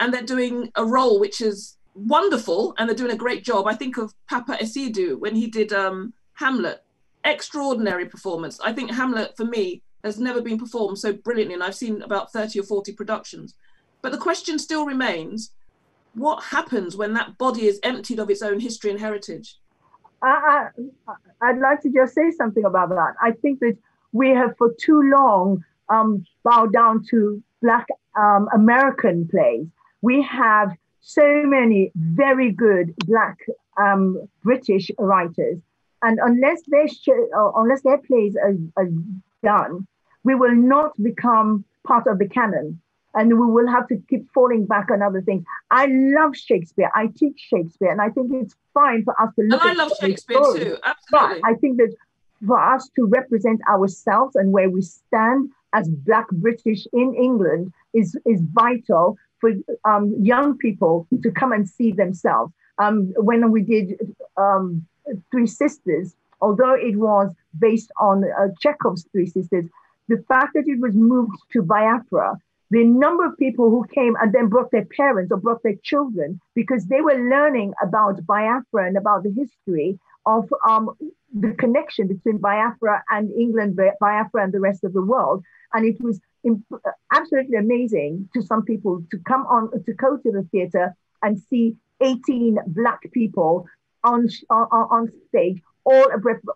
and they're doing a role which is wonderful and they're doing a great job. I think of Papa Essiedu when he did um, Hamlet, extraordinary performance. I think Hamlet for me has never been performed so brilliantly, and I've seen about 30 or 40 productions. But the question still remains what happens when that body is emptied of its own history and heritage? I, I, would like to just say something about that. I think that we have for too long um, bowed down to Black um, American plays. We have so many very good Black um, British writers, and unless their sh- unless their plays are, are done, we will not become part of the canon and we will have to keep falling back on other things. I love Shakespeare. I teach Shakespeare, and I think it's fine for us to look. And I love Shakespeare stories. too. Absolutely. But I think that for us to represent ourselves and where we stand as Black British in England is is vital for um, young people to come and see themselves. Um, when we did um, Three Sisters, although it was based on uh, Chekhov's Three Sisters, the fact that it was moved to Biafra the number of people who came and then brought their parents or brought their children because they were learning about Biafra and about the history of um, the connection between Biafra and England, Biafra and the rest of the world. And it was imp- absolutely amazing to some people to come on, to go to the theater and see 18 Black people on, on, on stage, all,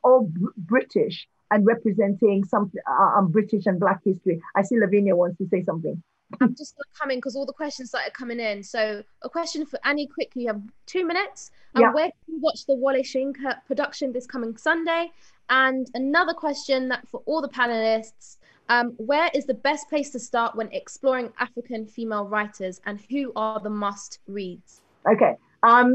all British and representing some uh, um, British and Black history. I see Lavinya wants to say something. I'm just going to come in because all the questions started coming in. So, a question for Anni quickly. You have two minutes. Um, yeah. Where can you watch the Wole Soyinka production this coming Sunday? And another question that for all the panelists um, where is the best place to start when exploring African female writers and who are the must reads? Okay. Um,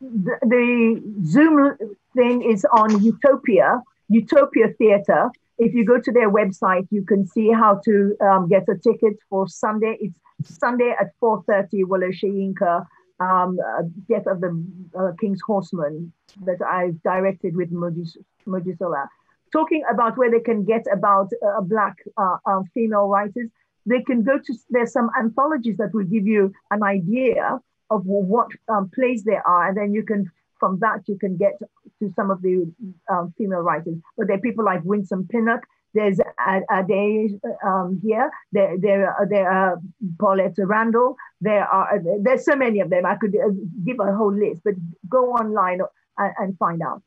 the, the Zoom thing is on Utopia, Utopia Theatre. If you go to their website, you can see how to um, get a ticket for Sunday. It's Sunday at 4.30, Wole Soyinka, um, uh, Death of the uh, King's Horseman that I've directed with Mojisola. Talking about where they can get about uh, black uh, uh, female writers, they can go to, there's some anthologies that will give you an idea of what um, plays there are, and then you can from that you can get to some of the um, female writers. But there are people like Winsome Pinnock. There's Ade um, here. There, there, there are Paulette Randall. There are there's so many of them. I could uh, give a whole list, but go online and, and find out.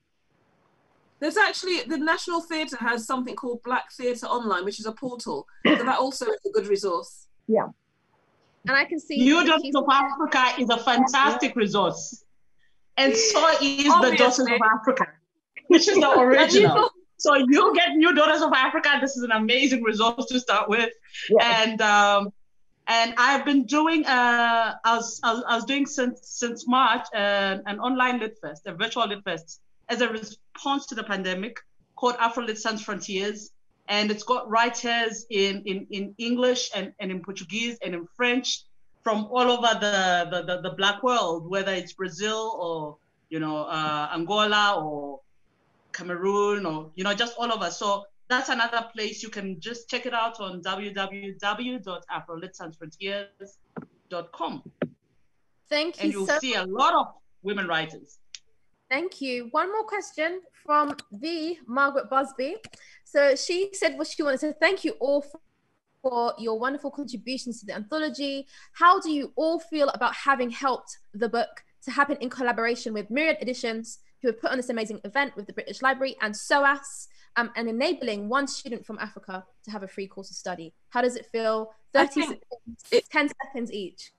There's actually the National Theatre has something called Black Theatre Online, which is a portal. So that also is a good resource. Yeah. And I can see New Daughters of Africa is a fantastic yeah. resource. And so is Obviously. the Daughters of Africa, which is the original. so you get New Daughters of Africa. This is an amazing resource to start with. Yeah. And um, and I've been doing uh, I was, I was, I was doing since since March uh, an online lit fest, a virtual lit fest, as a response to the pandemic called Afro Lit Sans Frontiers, and it's got writers in in in English and, and in Portuguese and in French from all over the, the, the, the black world, whether it's Brazil or, you know, uh, Angola or Cameroon or, you know, just all over. So that's another place you can just check it out on www.afrolitsansfrontiers.com. Thank you. And you'll so see a lot of women writers. Thank you. One more question from the Margaret Busby. So she said what she wanted to thank you all for your wonderful contributions to the anthology. How do you all feel about having helped the book to happen in collaboration with Myriad Editions, who have put on this amazing event with the British Library and SOAS, um, and enabling one student from Africa to have a free course of study? How does it feel? 30 seconds, it, 10 seconds each.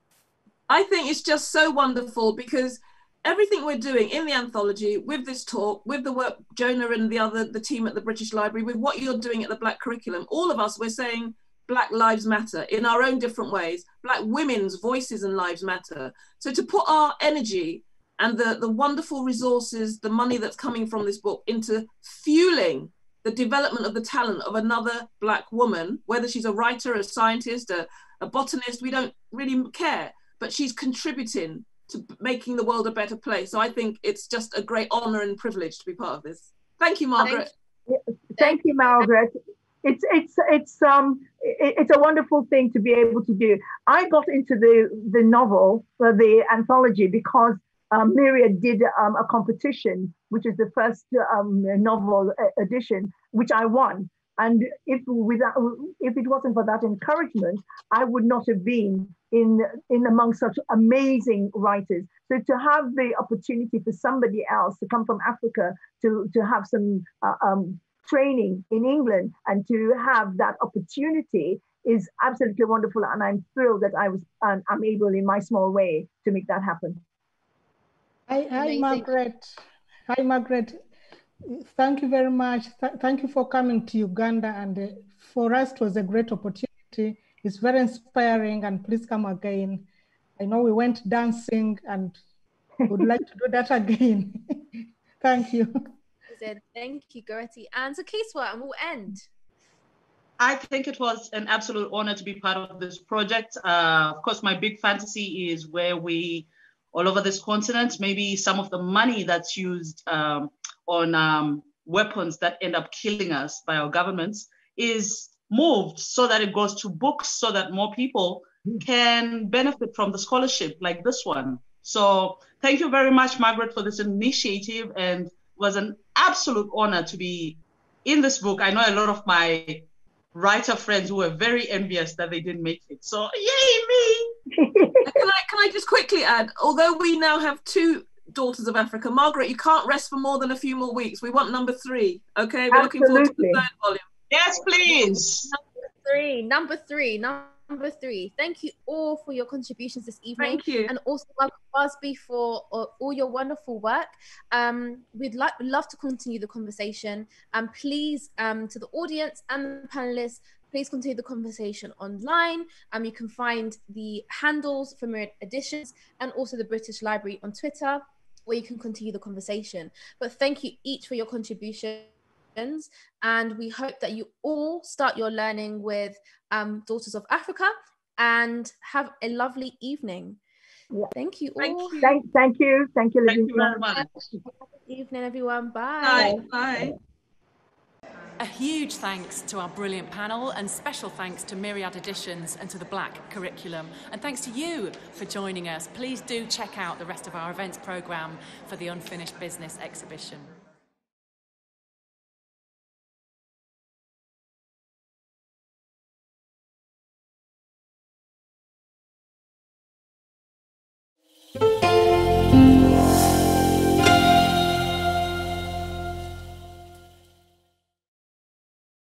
I think it's just so wonderful because everything we're doing in the anthology with this talk with the work jonah and the other the team at the british library with what you're doing at the black curriculum all of us we're saying Black Lives Matter in our own different ways. Black women's voices and lives matter. So to put our energy and the, the wonderful resources, the money that's coming from this book into fueling the development of the talent of another Black woman, whether she's a writer, a scientist, a, a botanist, we don't really care, but she's contributing to making the world a better place. So I think it's just a great honor and privilege to be part of this. Thank you, Margaret. Thank you, Thank you Margaret it's it's it's um it's a wonderful thing to be able to do. I got into the the novel, uh, the anthology, because um, Myriad did um, a competition, which is the first um, novel edition, which I won. And if without if it wasn't for that encouragement, I would not have been in in among such amazing writers. So to have the opportunity for somebody else to come from Africa to to have some uh, um, training in England and to have that opportunity is absolutely wonderful. And I'm thrilled that I was um, I'm able in my small way to make that happen. Hi, hi Margaret. Hi, Margaret. Thank you very much. Th thank you for coming to Uganda. And uh, for us, it was a great opportunity. It's very inspiring. And please come again. I know we went dancing and would like to do that again. Thank you amazing. Thank you, Goretti. And Zukiswa, and we'll end. I think it was an absolute honor to be part of this project. Uh, of course, my big fantasy is where we, all over this continent, maybe some of the money that's used um, on um, weapons that end up killing us by our governments is moved so that it goes to books so that more people can benefit from the scholarship like this one. So thank you very much, Margaret, for this initiative and was an absolute honor to be in this book. I know a lot of my writer friends who were very envious that they didn't make it. So yay me! can I can I just quickly add, although we now have two daughters of Africa, Margaret, you can't rest for more than a few more weeks. We want number three. Okay, we're Absolutely. looking forward to the third volume. Yes, please. Number three, number three, number three. Thank you all for your contributions this evening. Thank you. And also welcome Busby for uh, all your wonderful work. Um, we'd like love to continue the conversation. And please, um, to the audience and the panelists, please continue the conversation online. Um, you can find the handles for Myriad Editions and also the British Library on Twitter, where you can continue the conversation. But thank you each for your contribution and we hope that you all start your learning with um, Daughters of Africa and have a lovely evening. Yeah. Thank you thank all. You. Thank, thank you. Thank you, Thank you very much. Good evening, everyone. Bye. Bye. Bye. A huge thanks to our brilliant panel and special thanks to Myriad Editions and to the Black Curriculum. And thanks to you for joining us. Please do check out the rest of our events programme for the Unfinished Business exhibition.